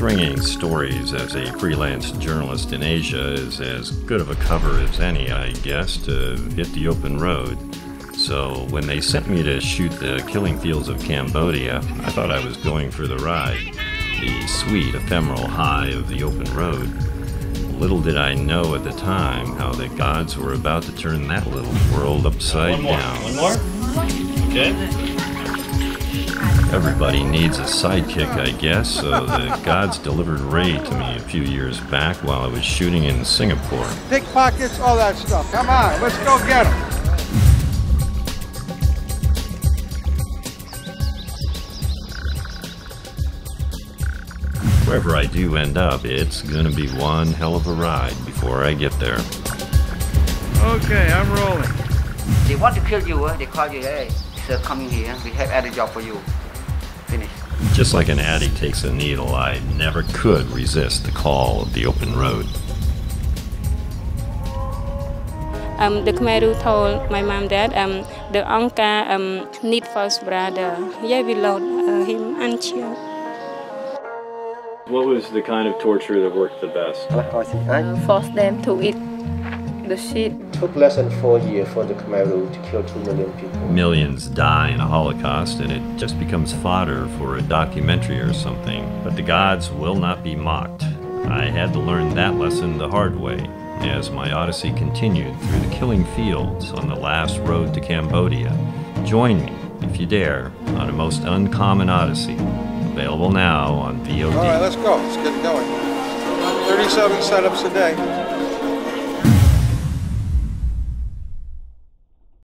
Stringing stories as a freelance journalist in Asia is as good of a cover as any, I guess, to hit the open road. So when they sent me to shoot the killing fields of Cambodia, I thought I was going for the ride, the sweet ephemeral high of the open road. Little did I know at the time how the gods were about to turn that little world upside One more. down. One more. Okay. Everybody needs a sidekick, I guess, so the gods delivered Ray to me a few years back while I was shooting in Singapore. Pickpockets, all that stuff. Come on, let's go get him. Wherever I do end up, it's gonna be one hell of a ride before I get there. Okay, I'm rolling. They want to kill you, uh, they call you, hey, sir, come in here, we have other job for you. Finish. Just like an addict takes a needle, I never could resist the call of the open road. Um, the Khmer told my mom that um, the Angkar um, need first brother. Yeah, we load uh, him and chill. What was the kind of torture that worked the best? uh, force them to eat the shit. took less than four years for the Khmer Rouge to kill two million people. Millions die in a Holocaust, and it just becomes fodder for a documentary or something. But the gods will not be mocked. I had to learn that lesson the hard way as my odyssey continued through the killing fields on the last road to Cambodia. Join me, if you dare, on a most uncommon odyssey. Available now on VOD. All right, let's go. Let's get going. 37 setups a day.